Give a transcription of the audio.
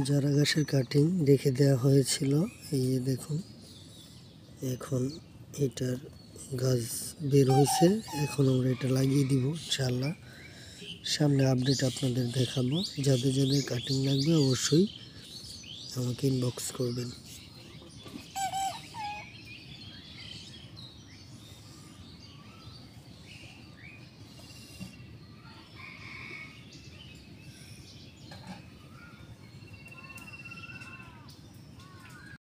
যারা গাছের কাটিং রেখে দেওয়া হয়েছিল। এই যে দেখুন, এখন এটার গাছ বের হয়েছে। এখন আমরা এটা লাগিয়ে দিব ইনশাল্লাহ সামনে আপডেট আপনাদের দেখাবো। যাদের যাদের কাটিং লাগবে অবশ্যই আমাকে ইনবক্স করবেন।